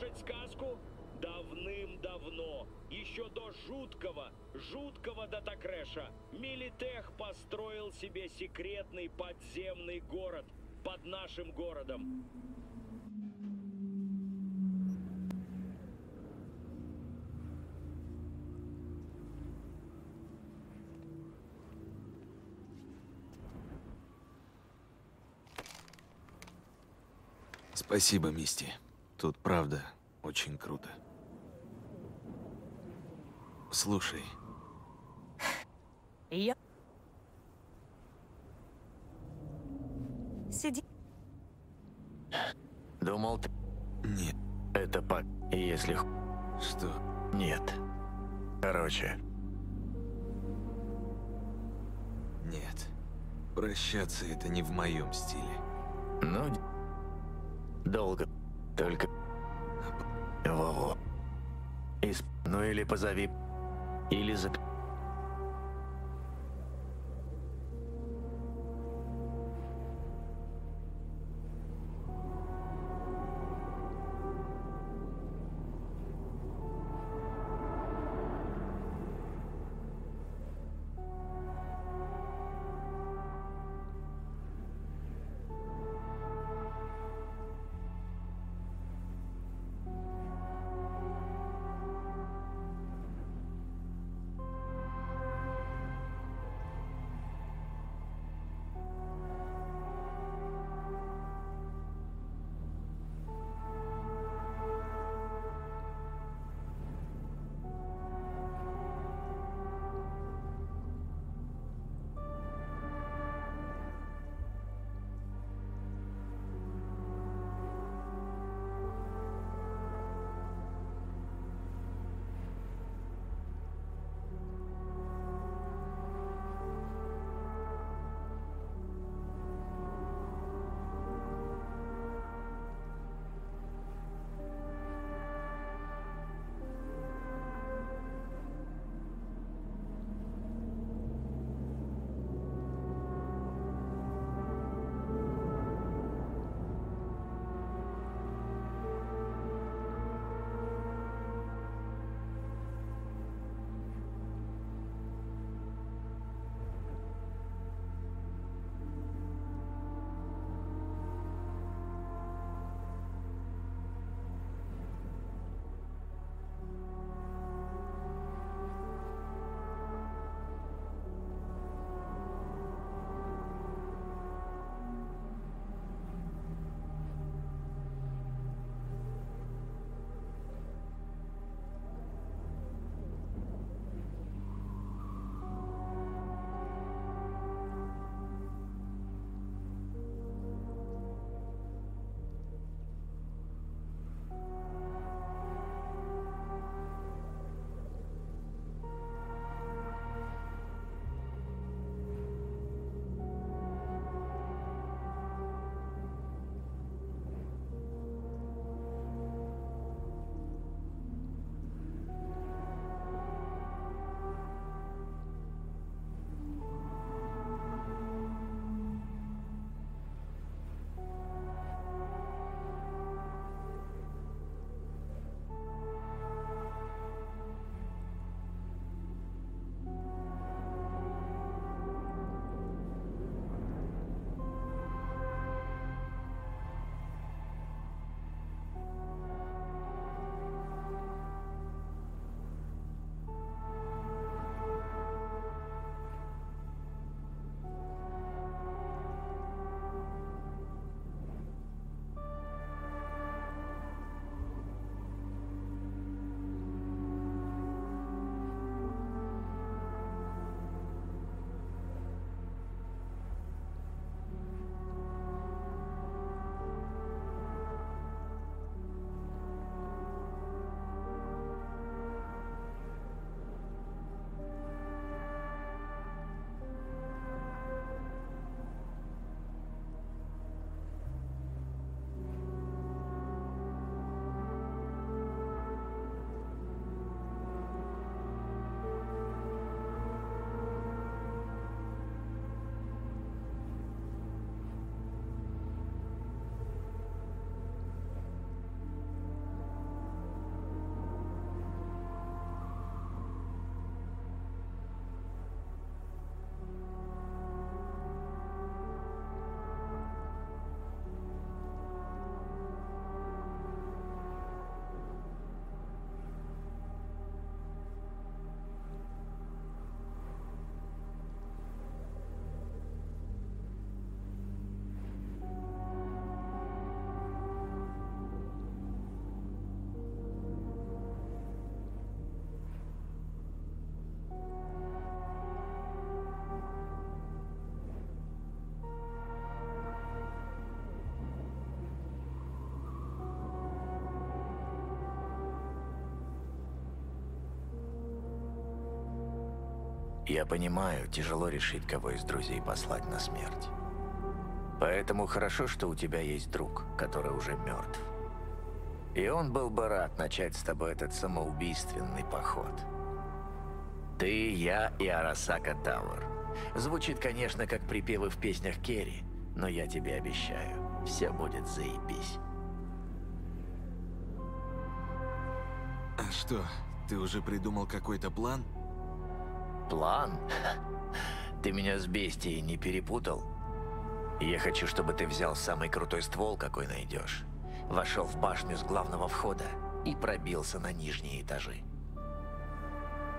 подсказку? Давным-давно, еще до жуткого, жуткого датакрэша, Милитех построил себе секретный подземный город под нашим городом. Спасибо, Мисти. Тут правда очень круто. Слушай, Я... Сиди. Думал, ты... нет, это по... Если... х- что? Нет. Короче, Нет. Прощаться это не в моем стиле. ну... Долго. Только... Во-во. Из... Ну или позови... Или за... Я понимаю, тяжело решить, кого из друзей послать на смерть. Поэтому хорошо, что у тебя есть друг, который уже мертв. И он был бы рад начать с тобой этот самоубийственный поход. Ты, я и Арасака Тауэр. Звучит, конечно, как припевы в песнях Керри, но я тебе обещаю, все будет заебись. А что, ты уже придумал какой-то план? План? Ты меня с бестией не перепутал? Я хочу, чтобы ты взял самый крутой ствол, какой найдешь. Вошел в башню с главного входа и пробился на нижние этажи.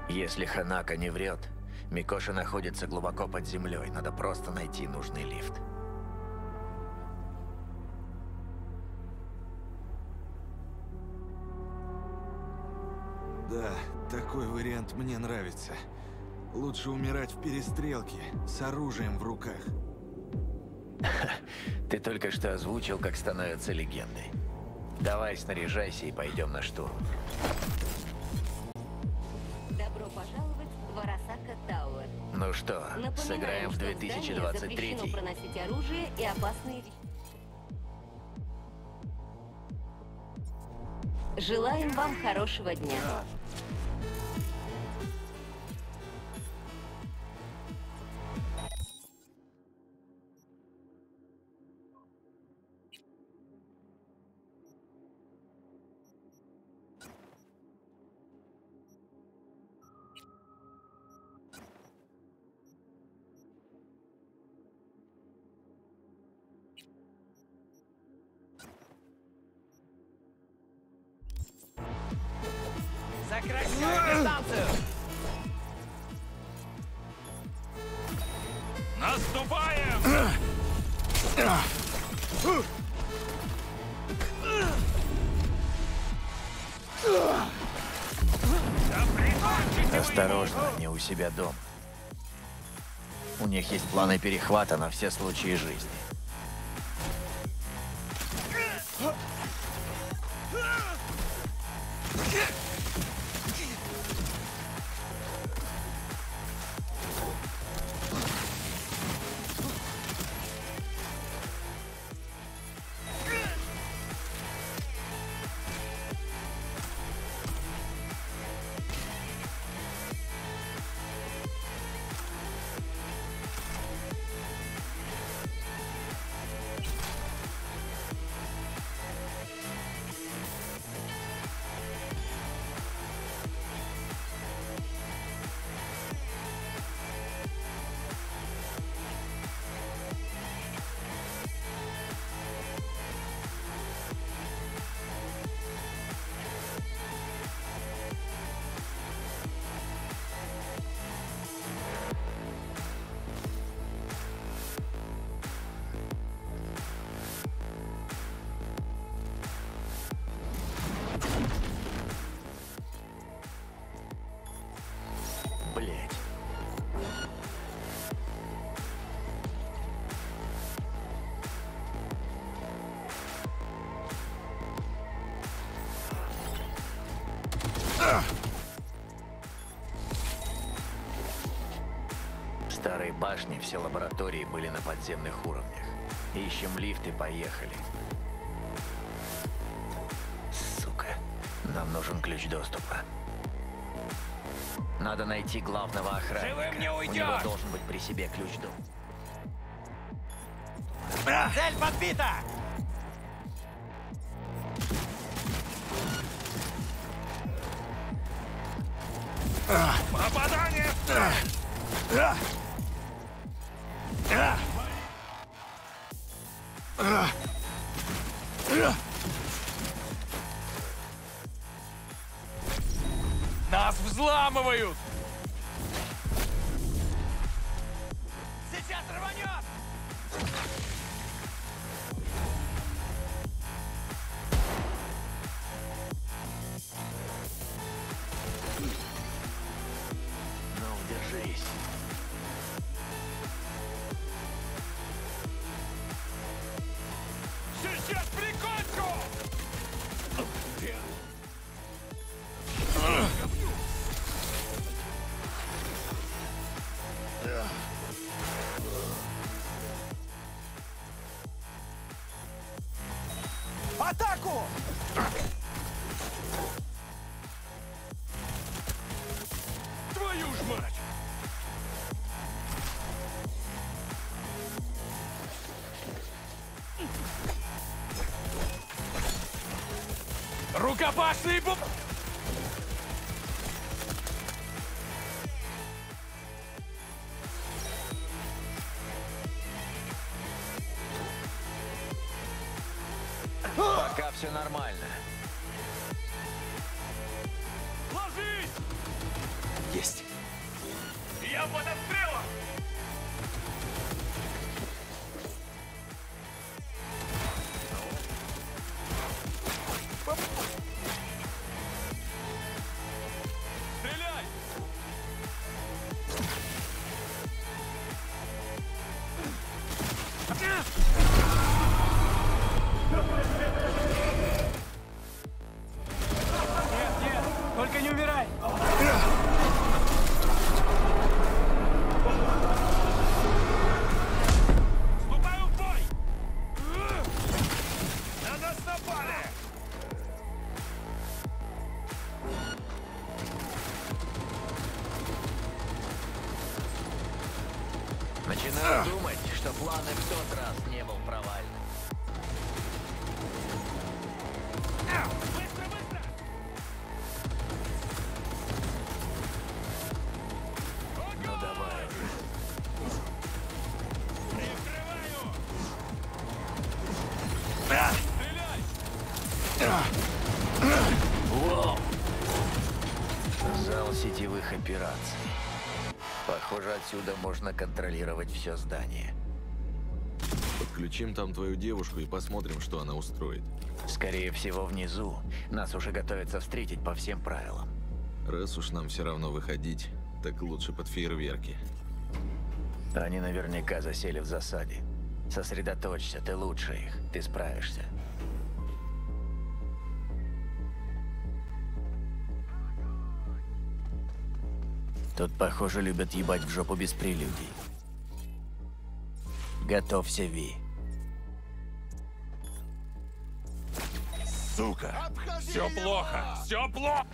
Если Ханака не врет, Микоша находится глубоко под землей. Надо просто найти нужный лифт. Да, такой вариант мне нравится. Лучше умирать в перестрелке, с оружием в руках. Ты только что озвучил, как становится легендой. Давай, снаряжайся и пойдем на штурм. Добро пожаловать в Арасака Тауэр. Ну что, Напоминаем, сыграем в что здание 2023 запрещено проносить оружие и опасные вещи. Желаем вам хорошего дня. Наступаем! Осторожно, они у себя дом. У них есть планы перехвата на все случаи жизни. Лаборатории были на подземных уровнях. Ищем лифт и поехали. Сука. Нам нужен ключ доступа. Надо найти главного охранника. Живым не У уйдешь! него должен быть при себе ключ до. Цель подбита! Нас взламывают! fácil Basti Похоже, отсюда можно контролировать все здание. Подключим там твою девушку и посмотрим, что она устроит. Скорее всего, внизу нас уже готовятся встретить по всем правилам. Раз уж нам все равно выходить, так лучше под фейерверки. Они наверняка засели в засаде. Сосредоточься, ты лучше их, ты справишься. Тут, похоже, любят ебать в жопу без прелюдий. Готовься, Ви. Сука! Все плохо! Все плохо!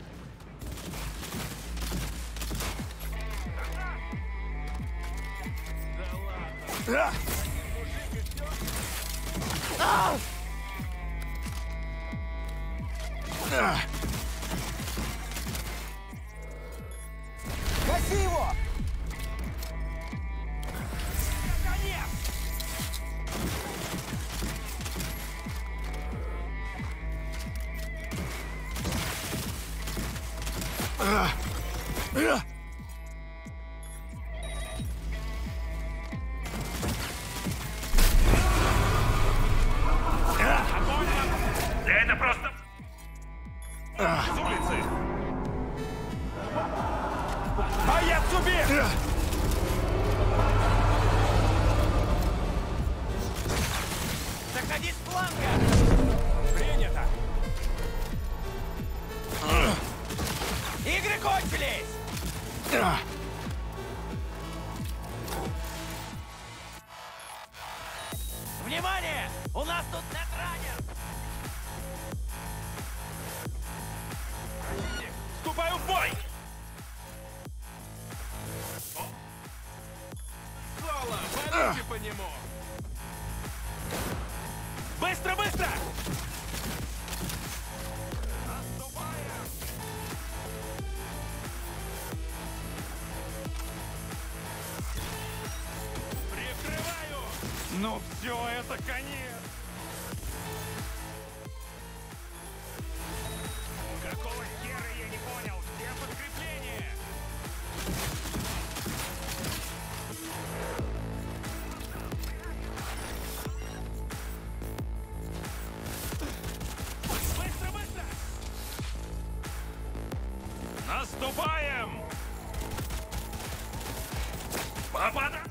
Гаси его! Это Babada!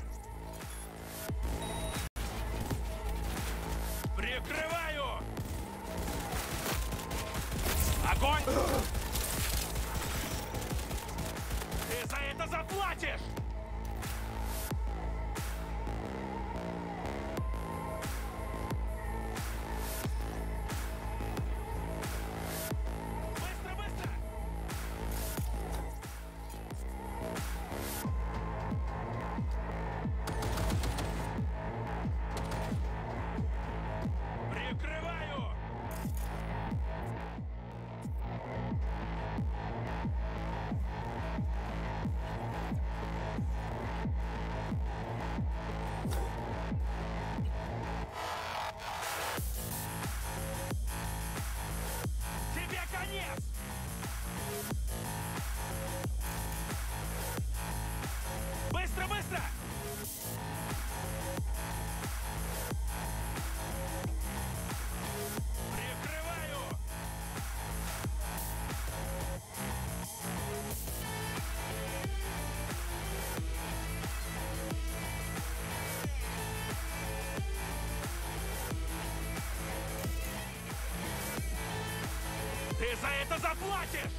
за это заплатишь!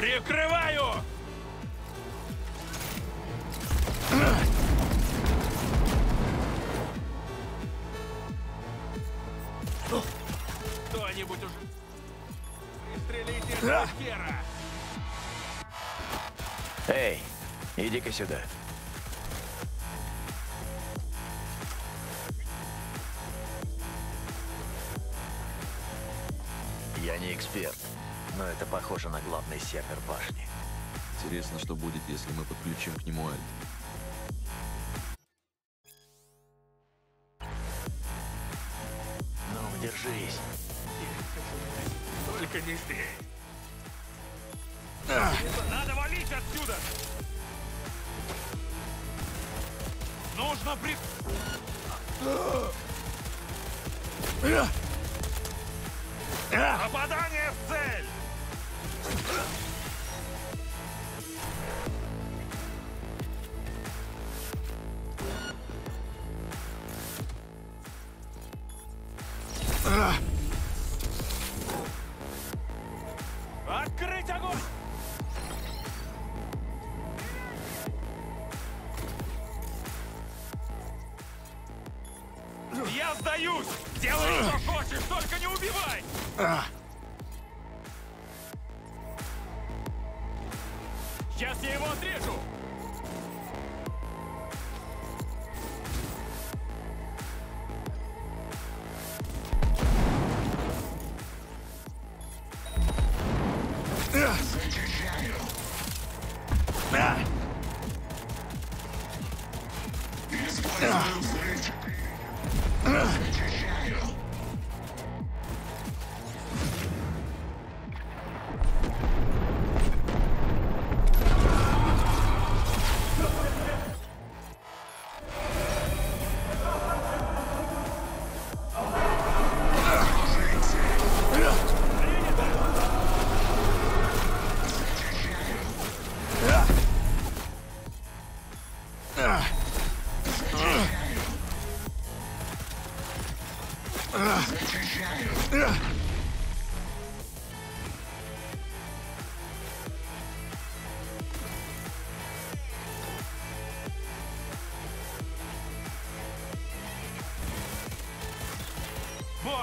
Прикрываю! Кто-нибудь уже... Пристрелите Хера! Эй, иди-ка сюда. север башни. Интересно, что будет, если мы подключим к нему Альт.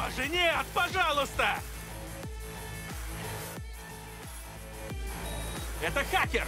боже, нет, пожалуйста! Это хакер!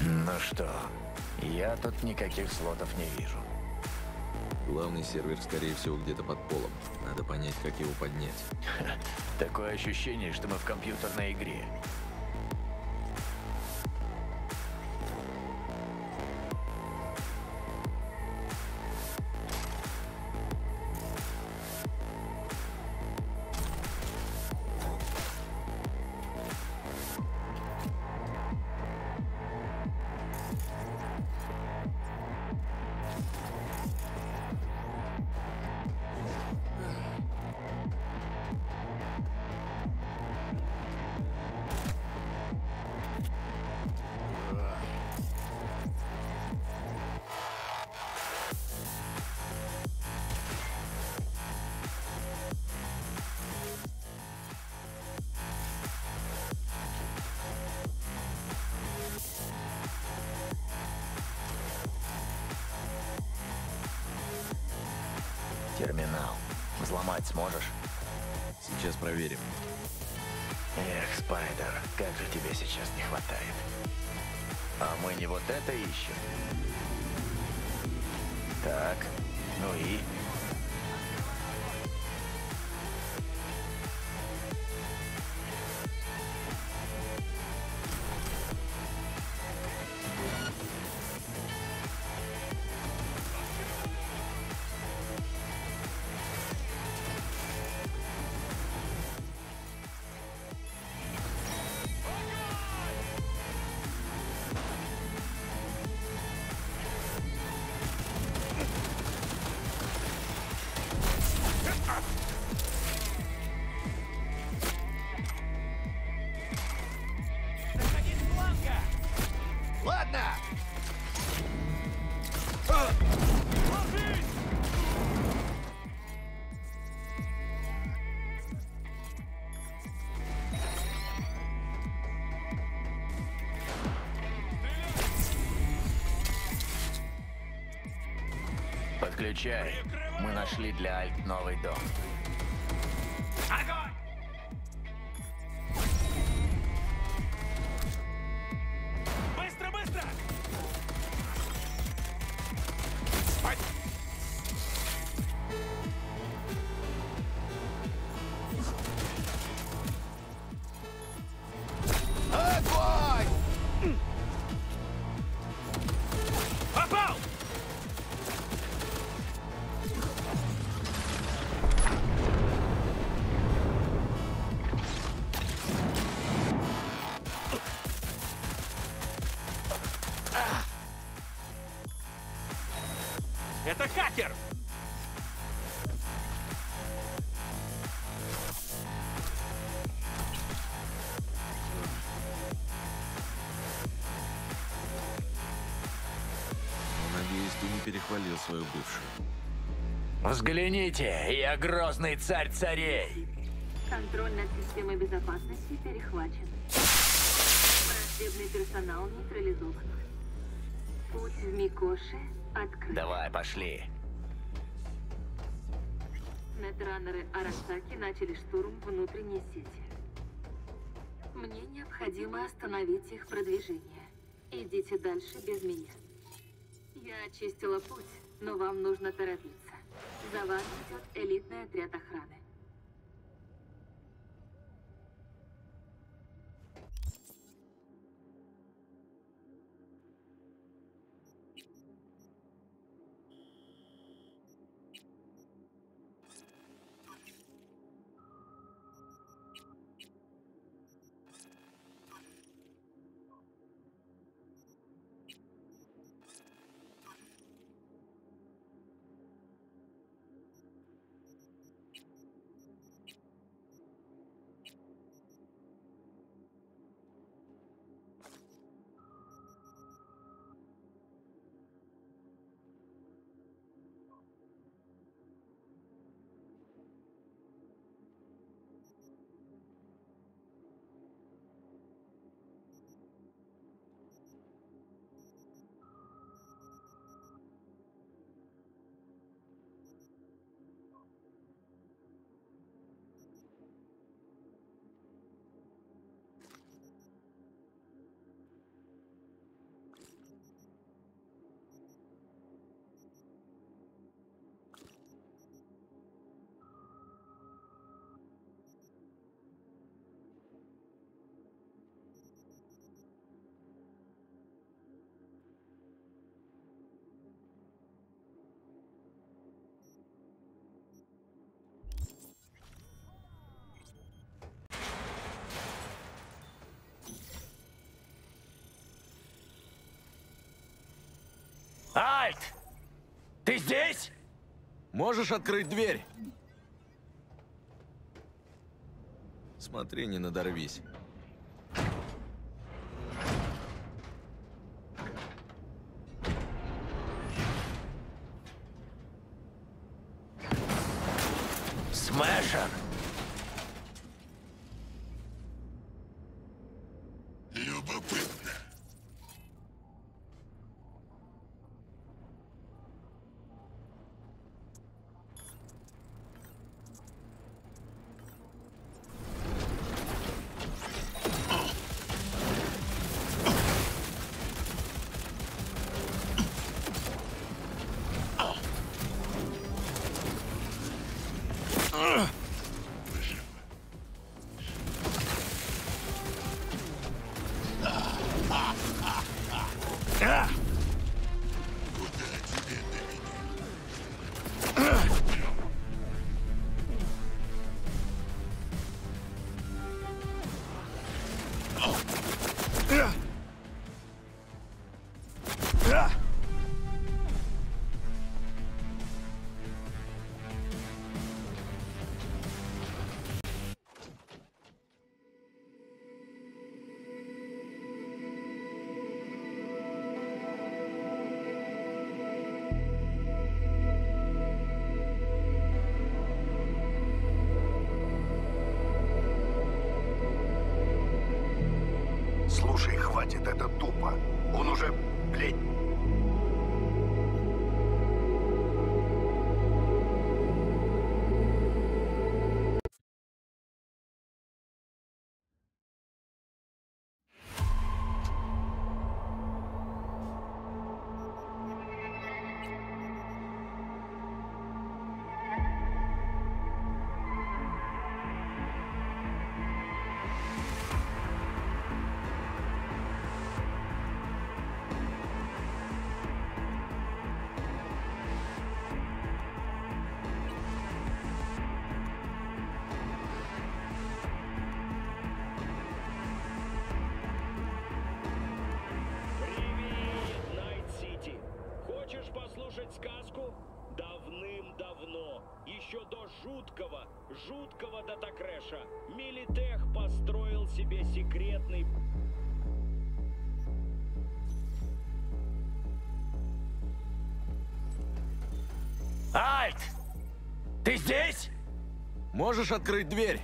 Ну что, я тут никаких слотов не вижу. Главный сервер, скорее всего, где-то под полом. Надо понять, как его поднять. Такое ощущение, что мы в компьютерной игре. Подключай. Мы нашли для Альт новый дом. Быстро, быстро! Попал! Свою бывшую. Взгляните, я грозный царь царей. Контроль над системой безопасности перехвачен. Враждебный персонал нейтрализован. Путь в Микоши открыт. Давай, пошли. Нетранеры Арасаки начали штурм внутренней сети. Мне необходимо остановить их продвижение. Идите дальше без меня. Я очистила путь, но вам нужно торопиться. За вами идет элитный отряд охраны. Альт! Ты здесь? Можешь открыть дверь? Смотри, не надорвись. Сказку? Давным-давно, еще до жуткого, жуткого датакрэша, Милитех построил себе секретный... Альт! Ты здесь? Можешь открыть дверь?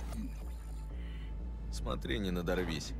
Смотри, не надорвись.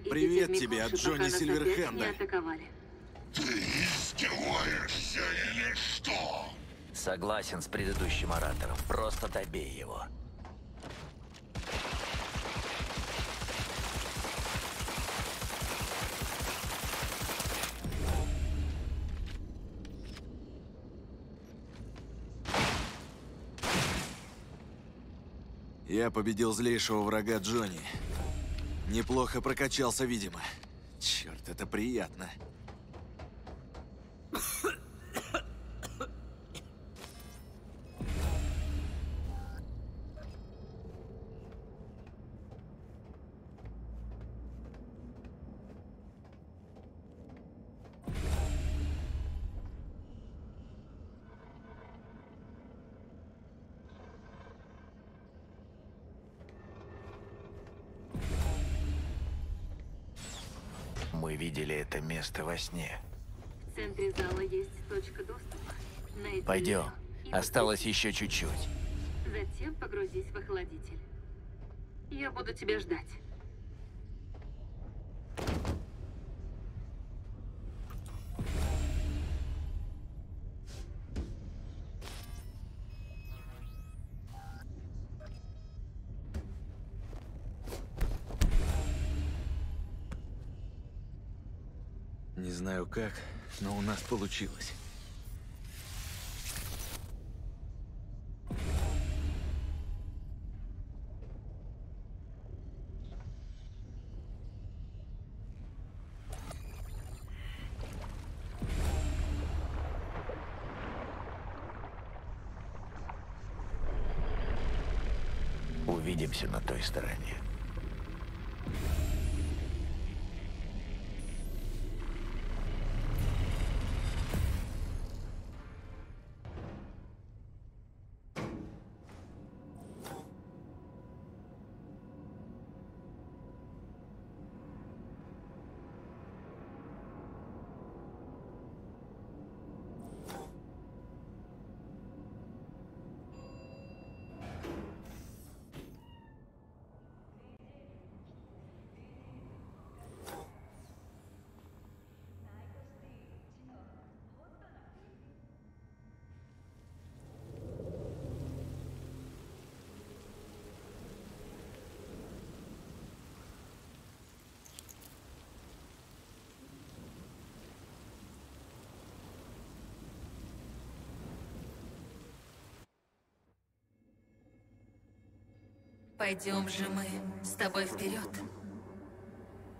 Привет тебе от Джонни Сильверхенда. атаковали. Издеваешься или что? Согласен с предыдущим оратором. Просто добей его. Я победил злейшего врага Джонни. Неплохо прокачался, видимо. Черт, это приятно. Место во сне. В центре зала есть точка доступа. Найди Пойдем. Осталось еще чуть-чуть. Затем погрузись в охладитель. Я буду тебя ждать. Как, но у нас получилось. Увидимся на той стороне. Пойдем же мы с тобой вперед.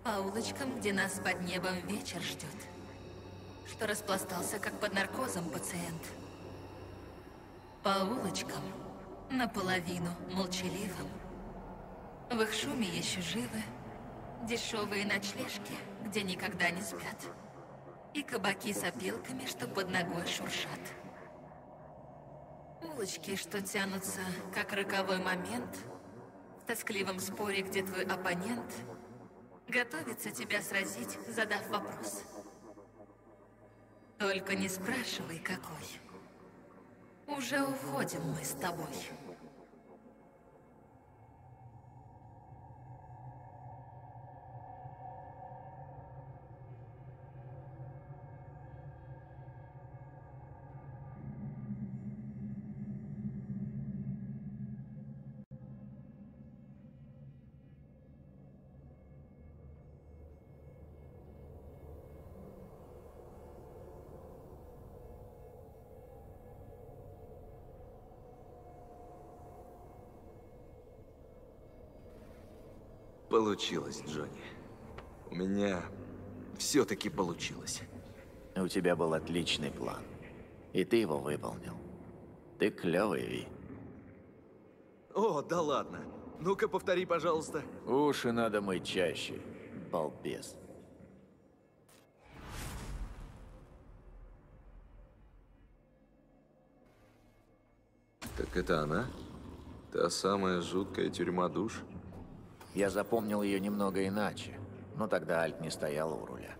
По улочкам, где нас под небом вечер ждет. Что распластался, как под наркозом пациент. По улочкам, наполовину молчаливым. В их шуме еще живы дешевые ночлежки, где никогда не спят. И кабаки с опилками, что под ногой шуршат. Улочки, что тянутся, как роковой момент, тоскливом споре, где твой оппонент готовится тебя сразить, задав вопрос. Только не спрашивай, какой. Уже уходим мы с тобой. Получилось, Джонни. У меня все-таки получилось. У тебя был отличный план. И ты его выполнил. Ты клевый, Ви. О, да ладно. Ну-ка, повтори, пожалуйста. Уши надо мыть чаще, балбес. Так это она? Та самая жуткая тюрьма душ? Я запомнил ее немного иначе, но тогда Альт не стоял у руля.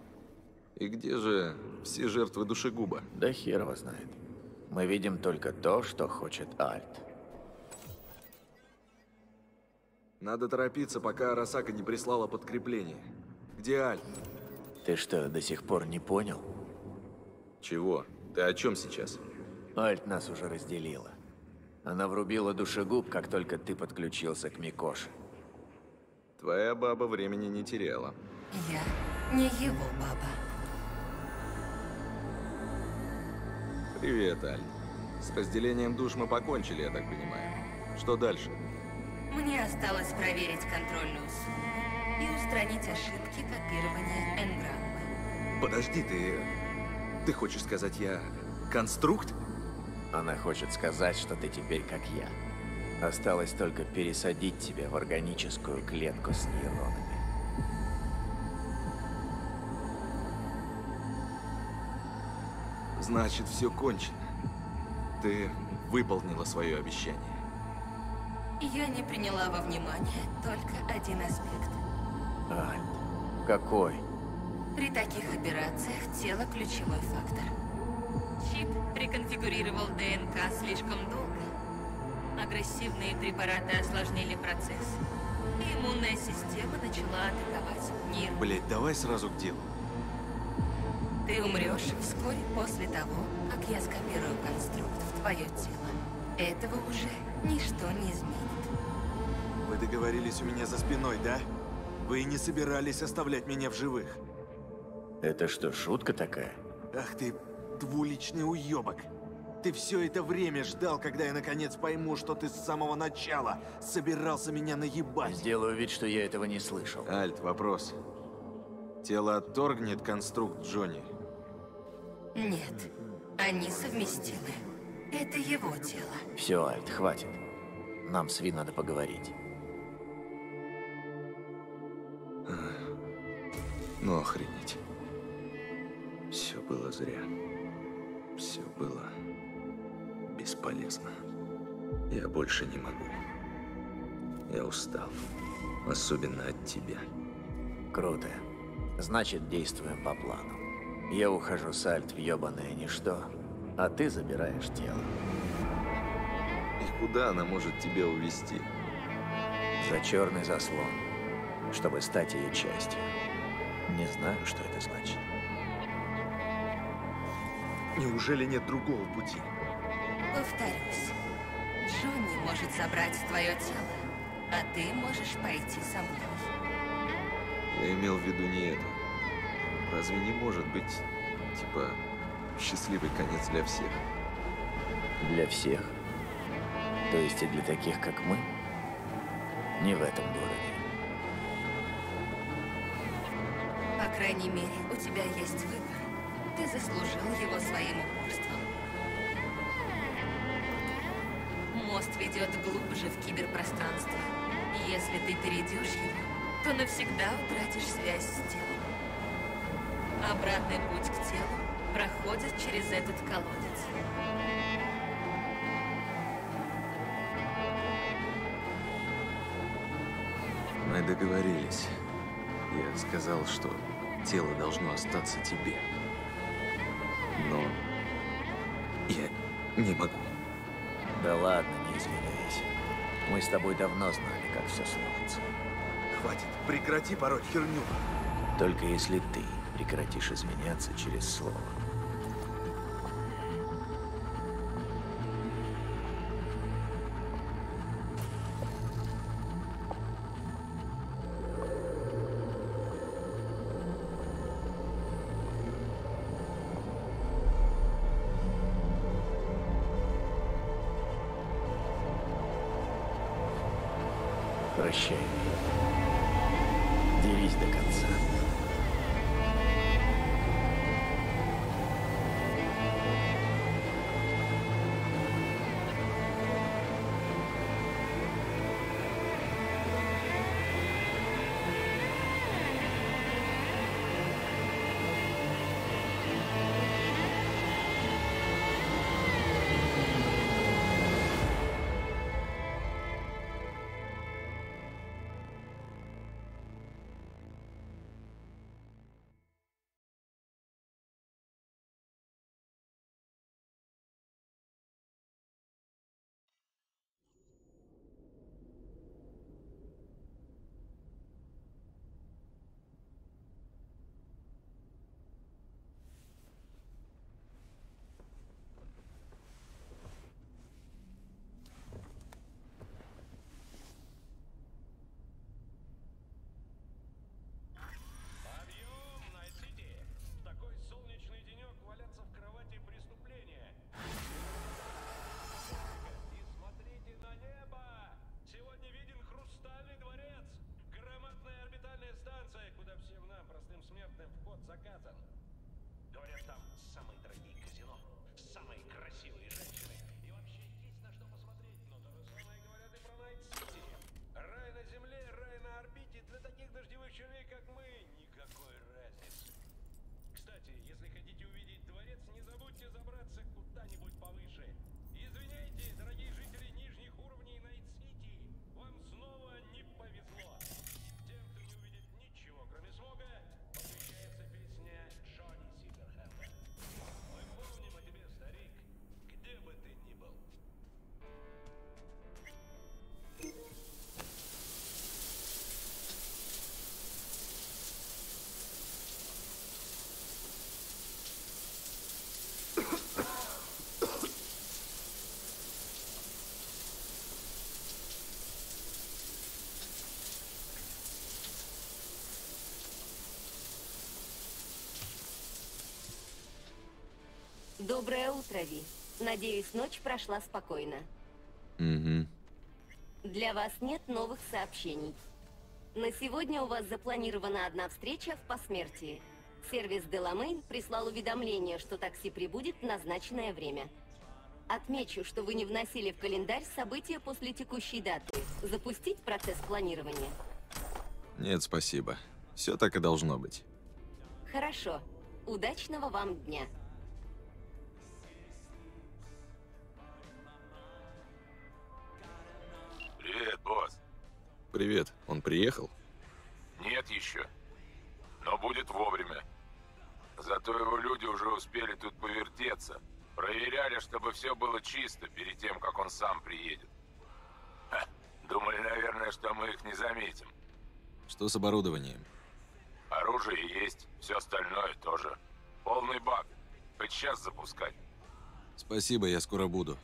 И где же все жертвы душегуба? Да хер его знает. Мы видим только то, что хочет Альт. Надо торопиться, пока Арасака не прислала подкрепление. Где Аль? Ты что, до сих пор не понял? Чего? Ты о чем сейчас? Альт нас уже разделила. Она врубила душегуб, как только ты подключился к Микоше. Твоя баба времени не теряла. Я не его баба. Привет, Аль. С разделением душ мы покончили, я так понимаю. Что дальше? Мне осталось проверить контрольную сумму и устранить ошибки копирования энграммы. Подожди, ты... Ты хочешь сказать, я конструкт? Она хочет сказать, что ты теперь как я. Осталось только пересадить тебя в органическую клетку с нейронами. Значит, все кончено. Ты выполнила свое обещание. Я не приняла во внимание только один аспект. Альт, какой? При таких операциях тело – ключевой фактор. Чип приконфигурировал ДНК слишком долго. Агрессивные препараты осложнили процесс. И иммунная система начала атаковать мир. Блять, давай сразу к делу. Ты умрешь вскоре после того, как я скопирую конструкт в твое тело. Этого уже ничто не изменит. Вы договорились у меня за спиной, да? Вы не собирались оставлять меня в живых. Это что, шутка такая? Ах ты, двуличный уебок. Ты все это время ждал, когда я наконец пойму, что ты с самого начала собирался меня наебать. Сделаю вид, что я этого не слышал. Альт, вопрос. Тело отторгнет конструкт Джонни? Нет, они совместимы. Это его тело. Все, Альт, хватит. Нам с Ви надо поговорить. Ну охренеть. Все было зря. Все было бесполезно. Я больше не могу. Я устал. Особенно от тебя. Круто. Значит, действуем по плану. Я ухожу с Альт в ёбаное ничто, а ты забираешь тело. И куда она может тебя увести? За черный заслон, чтобы стать ее частью. Не знаю, что это значит. Неужели нет другого пути? Повторюсь, Джонни может забрать твое тело, а ты можешь пойти со мной. Я имел в виду не это. Разве не может быть, типа, счастливый конец для всех? Для всех? То есть и для таких, как мы? Не в этом городе. По крайней мере, у тебя есть выбор. Ты заслужил его своим упорством. Мост ведет глубже в киберпространство. Если ты перейдешь его, то навсегда утратишь связь с телом. Обратный путь к телу проходит через этот колодец. Мы договорились. Я сказал, что тело должно остаться тебе. Но я не могу. Да ладно. Мы с тобой давно знали, как все сложится. Хватит, прекрати пороть херню. Только если ты прекратишь изменяться через слово. Доброе утро, Ви. Надеюсь, ночь прошла спокойно. Угу. Для вас нет новых сообщений. На сегодня у вас запланирована одна встреча в посмертии. Сервис Деламейн прислал уведомление, что такси прибудет в назначенное время. Отмечу, что вы не вносили в календарь события после текущей даты. Запустить процесс планирования. Нет, спасибо. Все так и должно быть. Хорошо. Удачного вам дня. Привет. Он приехал? Нет еще. Но будет вовремя. Зато его люди уже успели тут повертеться. Проверяли, чтобы все было чисто перед тем, как он сам приедет. Ха, думали, наверное, что мы их не заметим. Что с оборудованием? Оружие есть, все остальное тоже. Полный бак. Хоть сейчас запускать. Спасибо, я скоро буду.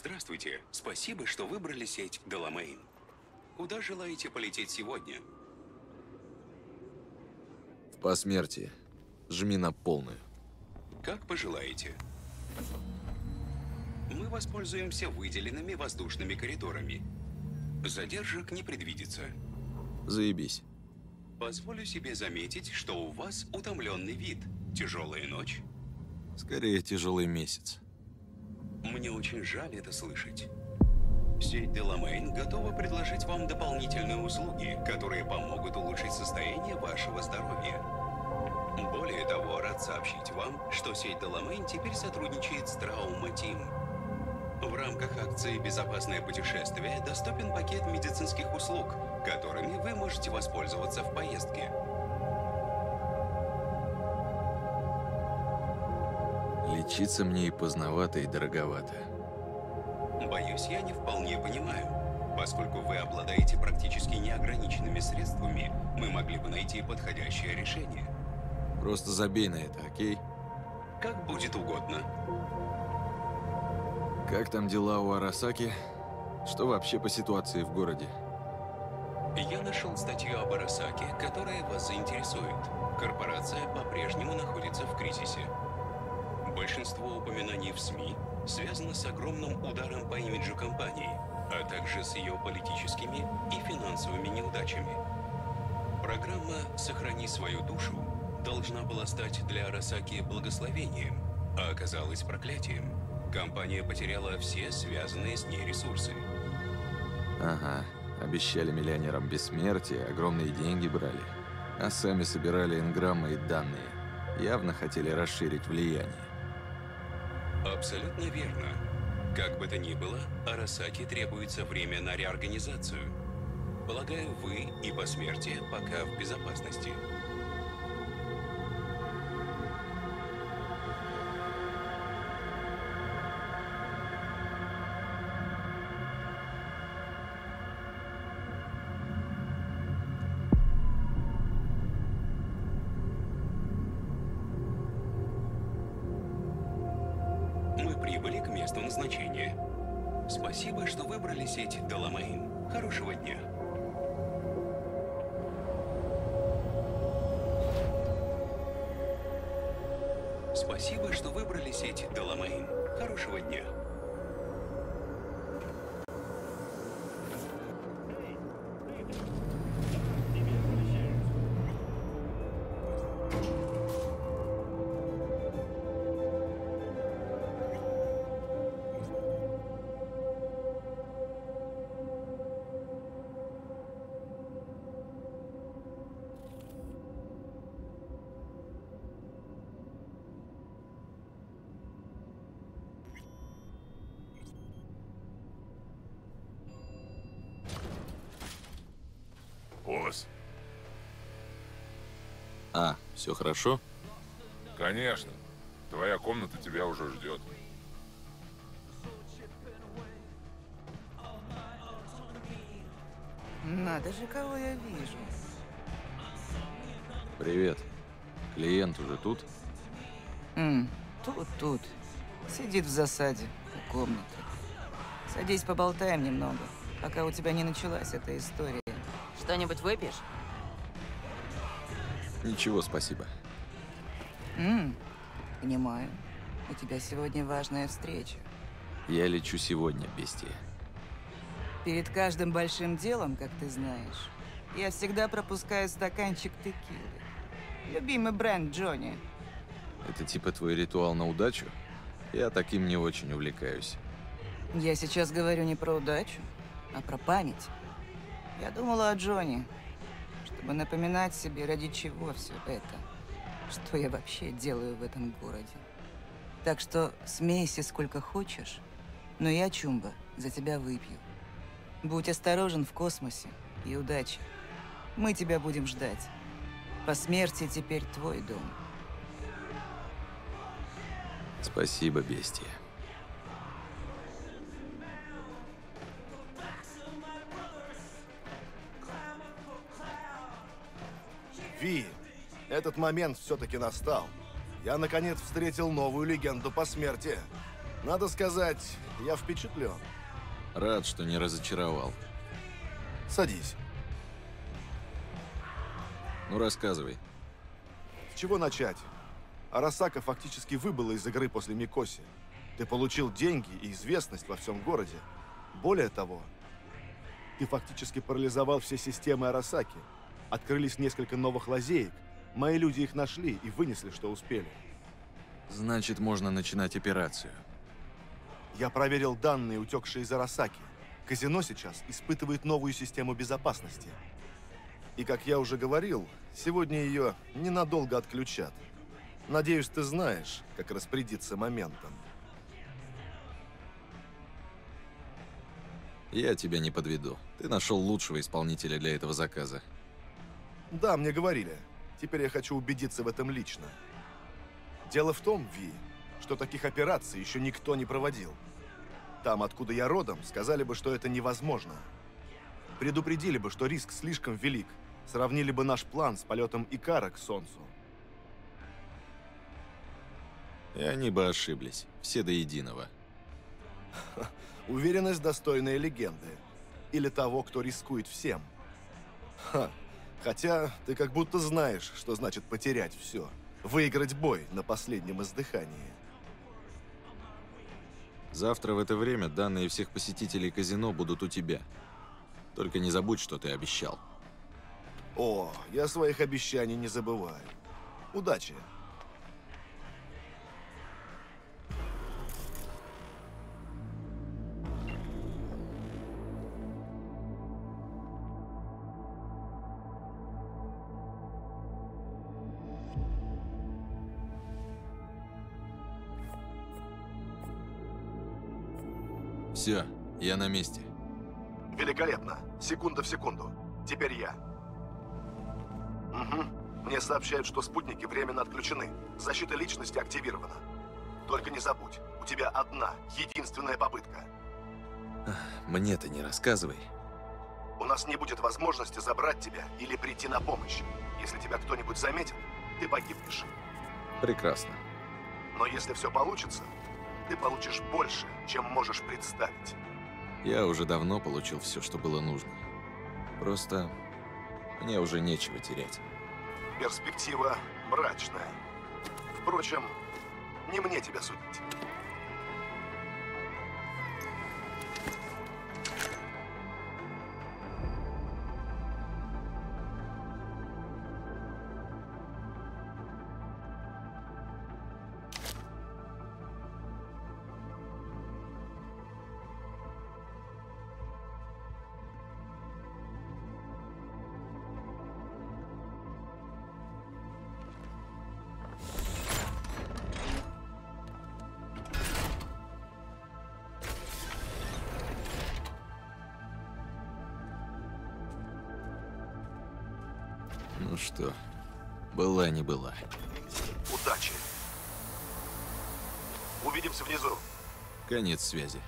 Здравствуйте. Спасибо, что выбрали сеть Деламейн. Куда желаете полететь сегодня? В посмертие. Жми на полную. Как пожелаете. Мы воспользуемся выделенными воздушными коридорами. Задержек не предвидится. Заебись. Позволю себе заметить, что у вас утомленный вид. Тяжелая ночь. Скорее, тяжелый месяц. Мне очень жаль это слышать. Сеть Деламейн готова предложить вам дополнительные услуги, которые помогут улучшить состояние вашего здоровья. Более того, рад сообщить вам, что сеть Деламейн теперь сотрудничает с Trauma Team. В рамках акции «Безопасное путешествие» доступен пакет медицинских услуг, которыми вы можете воспользоваться в поездке. Лечиться мне и поздновато, и дороговато. Боюсь, я не вполне понимаю. Поскольку вы обладаете практически неограниченными средствами, мы могли бы найти подходящее решение. Просто забей на это, окей? Как будет угодно. Как там дела у Арасаки? Что вообще по ситуации в городе? Я нашел статью об Арасаке, которая вас заинтересует. Корпорация по-прежнему находится в кризисе. Большинство упоминаний в СМИ связано с огромным ударом по имиджу компании, а также с ее политическими и финансовыми неудачами. Программа «Сохрани свою душу» должна была стать для Арасаки благословением, а оказалась проклятием. Компания потеряла все связанные с ней ресурсы. Ага, обещали миллионерам бессмертие, огромные деньги брали. А сами собирали инграммы и данные. Явно хотели расширить влияние. Абсолютно верно. Как бы то ни было, Арасаки требуется время на реорганизацию. Полагаю, вы и посмертие пока в безопасности. Все хорошо? конечно. Твоя комната тебя уже ждет. Надо же, кого я вижу. Привет. Клиент уже тут? М, тут, тут. Сидит в засаде у комнаты. Садись, поболтаем немного, пока у тебя не началась эта история. Что-нибудь выпьешь? Ничего, спасибо. М, понимаю. У тебя сегодня важная встреча. Я лечу сегодня, бестия. Перед каждым большим делом, как ты знаешь, я всегда пропускаю стаканчик текилы. Любимый бренд Джонни. Это типа твой ритуал на удачу? Я таким не очень увлекаюсь. Я сейчас говорю не про удачу, а про память. Я думала о Джонни, чтобы напоминать себе, ради чего все это. Что я вообще делаю в этом городе. Так что смейся сколько хочешь, но я, Чумба, за тебя выпью. Будь осторожен в космосе и удачи. Мы тебя будем ждать. По смерти теперь твой дом. Спасибо, бестия. Ви, этот момент все-таки настал. Я, наконец, встретил новую легенду посмертия. Надо сказать, я впечатлен. Рад, что не разочаровал. Садись. Ну, рассказывай. С чего начать? Арасака фактически выбыла из игры после Микоси. Ты получил деньги и известность во всем городе. Более того, ты фактически парализовал все системы Арасаки. Открылись несколько новых лазеек. Мои люди их нашли и вынесли, что успели. Значит, можно начинать операцию. Я проверил данные, утекшие из Арасаки. Казино сейчас испытывает новую систему безопасности. И, как я уже говорил, сегодня ее ненадолго отключат. Надеюсь, ты знаешь, как распорядиться моментом. Я тебя не подведу. Ты нашел лучшего исполнителя для этого заказа. Да, мне говорили. Теперь я хочу убедиться в этом лично. Дело в том, Ви, что таких операций еще никто не проводил. Там, откуда я родом, сказали бы, что это невозможно. Предупредили бы, что риск слишком велик. Сравнили бы наш план с полетом Икара к Солнцу. И они бы ошиблись. Все до единого. Уверенность достойная легенды. Или того, кто рискует всем. Ха. Хотя ты как будто знаешь, что значит потерять все. Выиграть бой на последнем издыхании. Завтра в это время данные всех посетителей казино будут у тебя. Только не забудь, что ты обещал. О, я своих обещаний не забываю. Удачи. Все, я на месте. Великолепно. Секунда в секунду. Теперь я. Угу. Мне сообщают, что спутники временно отключены. Защита личности активирована. Только не забудь, у тебя одна, единственная попытка. Мне-то не рассказывай. У нас не будет возможности забрать тебя или прийти на помощь. Если тебя кто-нибудь заметит, ты погибнешь. Прекрасно. Но если все получится, ты получишь больше, чем можешь представить. Я уже давно получил все, что было нужно. Просто мне уже нечего терять. Перспектива мрачная. Впрочем, не мне тебя судить. Конец связи.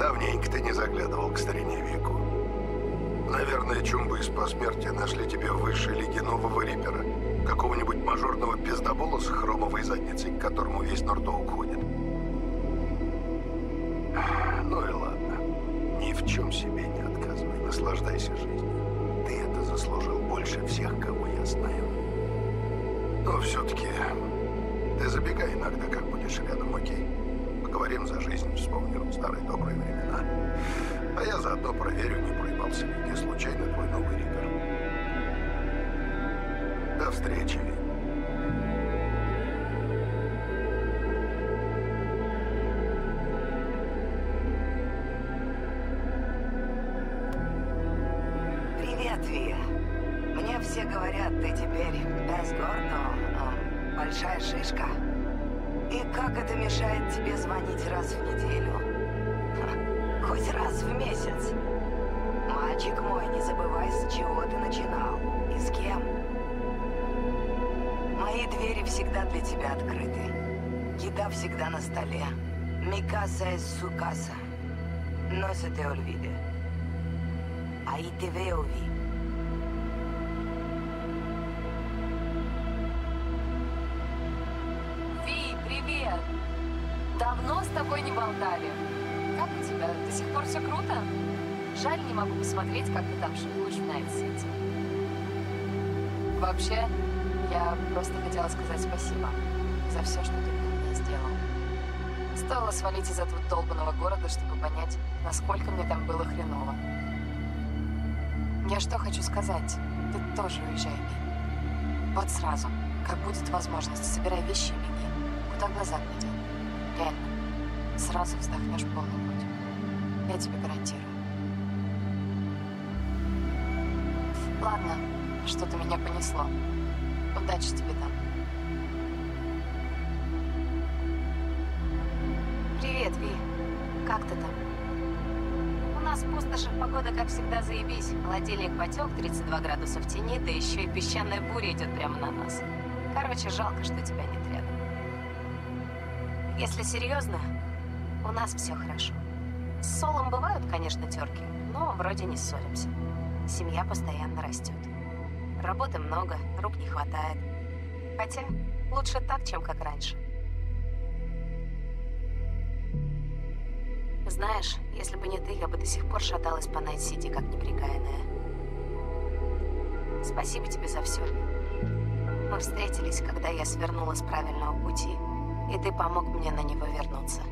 Давненько ты не заглядывал к старине Вику. Наверное, чумбы из посмертия нашли тебе в высшей лиге нового рипера. Какого-нибудь мажорного пиздобола с хромовой задницей, к которому весь Нордоук ходит. Ну и ладно. Ни в чем себе не отказывай. Наслаждайся жизнью. Ты это заслужил больше всех, кого я знаю. Но все-таки ты забегай иногда, как будешь рядом, окей? Поговорим за жизнь, вспомним старые добрые времена. А я заодно проверю, не проебался ли где случайно твой новый рипер. До встречи. Привет, Ви. Мне все говорят, ты теперь без гордо, а, большая шишка. Как это мешает тебе звонить раз в неделю? Хоть раз в месяц. Мальчик мой, не забывай, с чего ты начинал. И с кем. Мои двери всегда для тебя открыты. Еда всегда на столе. Микаса es su casa. No se te olvide. Давно с тобой не болтали. Как у тебя? До сих пор все круто? Жаль, не могу посмотреть, как ты там живешь в Найт-Сити. Вообще, я просто хотела сказать спасибо за все, что ты для меня сделал. Стоило свалить из этого долбанного города, чтобы понять, насколько мне там было хреново. Я что хочу сказать, ты тоже уезжай, Ви. Вот сразу, как будет возможность, собирай вещи и беги. Куда глаза глядят. Реально. Сразу вздохнешь полной грудью. Я тебе гарантирую. Ладно, что-то меня понесло. Удачи тебе там. Привет, Ви. Как ты там? У нас в пустошах погода, как всегда, заебись. Холодильник потек, 32 градуса в тени, да еще и песчаная буря идет прямо на нас. Короче, жалко, что тебя нет рядом. Если серьезно, у нас все хорошо. С Солом бывают, конечно, терки, но вроде не ссоримся. Семья постоянно растет. Работы много, рук не хватает. Хотя лучше так, чем как раньше. Знаешь, если бы не ты, я бы до сих пор шаталась по Найт-Сити, как неприкаянная. Спасибо тебе за все. Мы встретились, когда я свернула с правильного пути, и ты помог мне на него вернуться.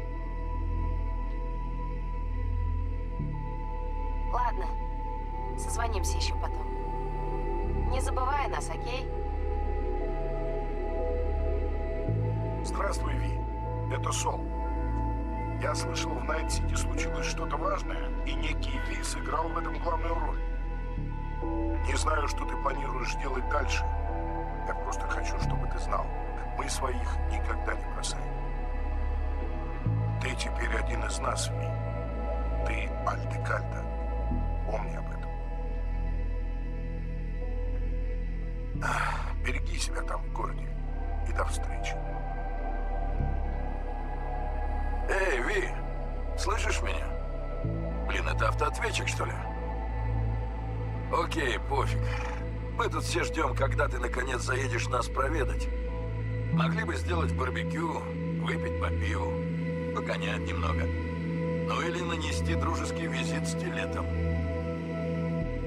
Визит стилетом.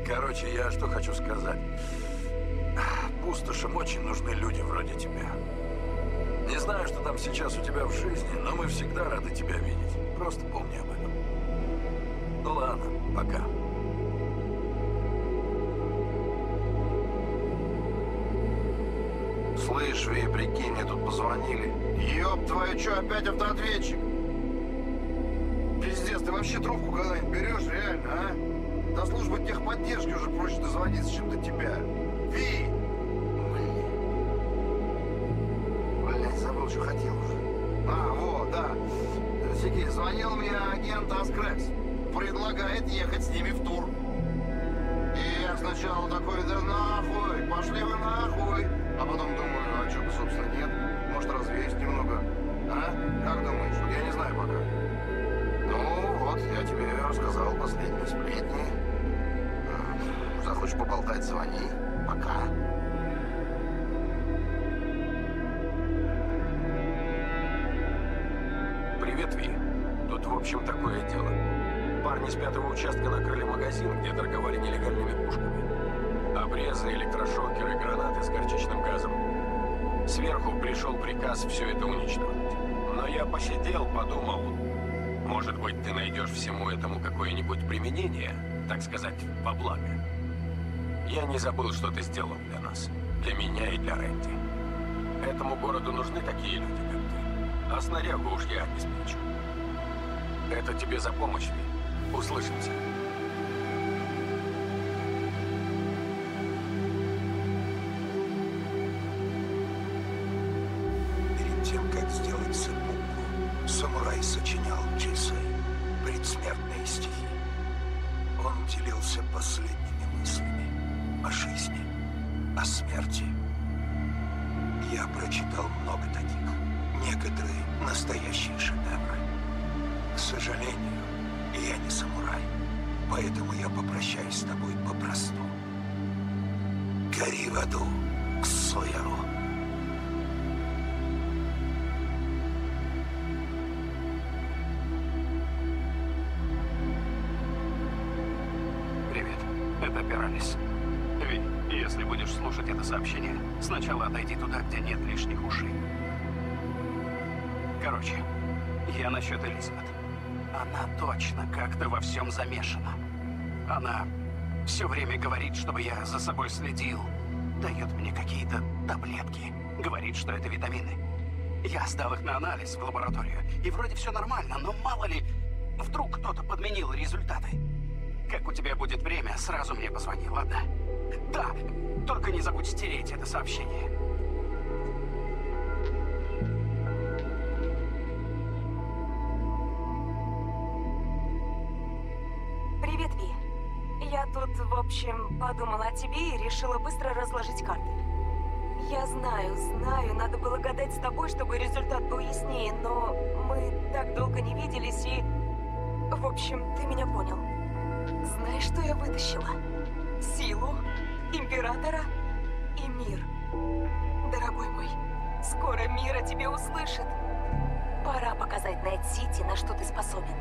Короче, я что хочу сказать. Пустошам очень нужны люди вроде тебя. Не знаю, что там сейчас у тебя в жизни, но мы всегда рады тебя видеть. Просто помни об этом. Ну ладно, пока. Слышь, Ви, прикинь, мне тут позвонили. Ёб твою, чё, опять автоответчик? Вообще трубку когда-нибудь берешь, реально, а? До службы техподдержки уже проще дозвониться, чем до тебя. Ви! Блять, забыл, что хотел уже. А, вот, да. Сиги, звонил мне агент Аскрекс. Предлагает ехать с ними в тур. И я сначала такой, рассказал последние сплетни. Захочешь поболтать, звони. Пока. Привет, Ви. Тут, в общем, такое дело. Парни с пятого участка накрыли магазин, где торговали нелегальными пушками. Обрезы, электрошокеры, гранаты с горчичным газом. Сверху пришел приказ все это уничтожить. Но я посидел, подумал, может быть, ты найдешь всему этому какое-нибудь применение, так сказать, во благо. Я не забыл, что ты сделал для нас, для меня и для Рэнди. Этому городу нужны такие люди, как ты. А снарягу уж я обеспечу. Это тебе за помощь, Ви. Услышимся. Перед тем, как сделать сапуку, самурай сочинял часы, предсмертные стихи. Он делился последними мыслями о жизни, о смерти. Я прочитал много таких, некоторые настоящие шедевры. К сожалению, я не самурай, поэтому я попрощаюсь с тобой по-простому. Гори в аду, Ксояро. Это Пиралис. Ви, если будешь слушать это сообщение, сначала отойди туда, где нет лишних ушей. Короче, я насчет Элизабет. Она точно как-то во всем замешана. Она все время говорит, чтобы я за собой следил. Дает мне какие-то таблетки. Говорит, что это витамины. Я сдал их на анализ в лабораторию. И вроде все нормально, но мало ли, вдруг кто-то подменил результаты. Как у тебя будет время, сразу мне позвони, ладно? Да, только не забудь стереть это сообщение. Привет, Ви. Я тут, в общем, подумала о тебе и решила быстро разложить карты. Я знаю, знаю, надо было гадать с тобой, чтобы результат был яснее, но мы так долго не виделись и... В общем, ты меня понял. Знаешь, что я вытащила? Силу, Императора и мир. Дорогой мой, скоро мир о тебе услышит. Пора показать Найт-Сити, на что ты способен.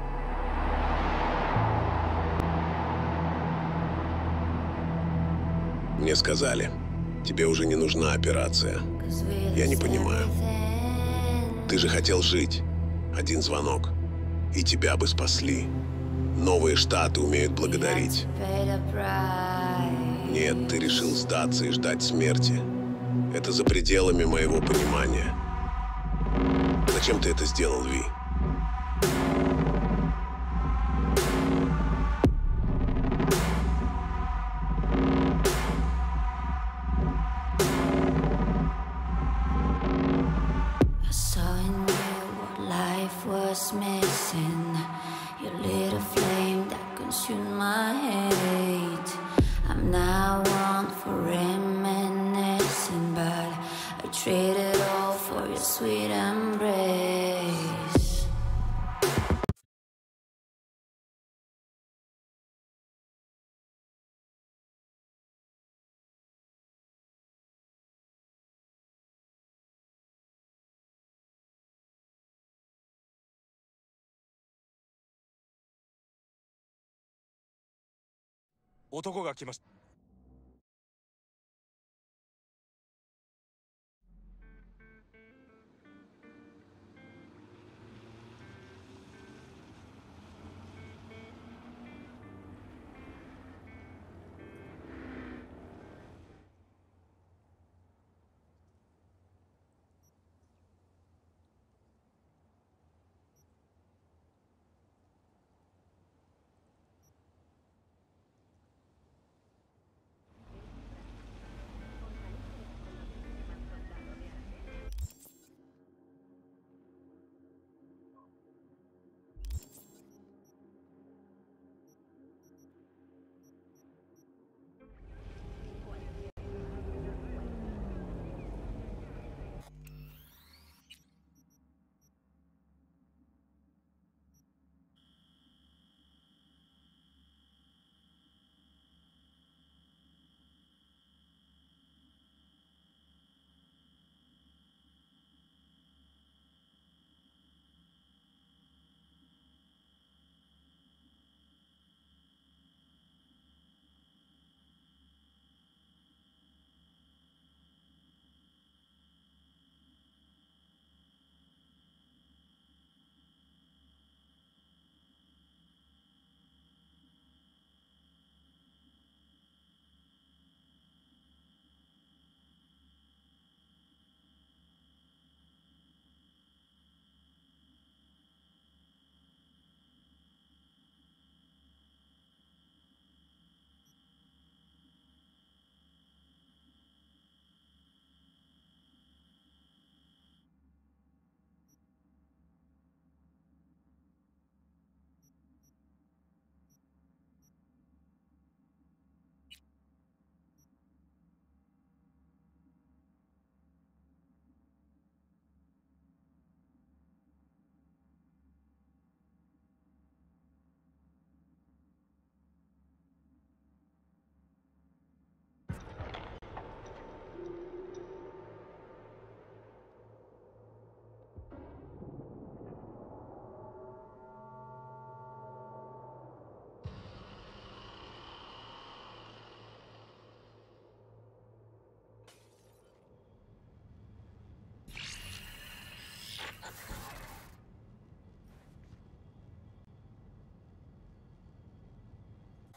Мне сказали, тебе уже не нужна операция. Я не понимаю. Ты же хотел жить. Один звонок. И тебя бы спасли. Новые штаты умеют благодарить. Нет, ты решил сдаться и ждать смерти. Это за пределами моего понимания. Зачем ты это сделал, Ви? 男が来ました。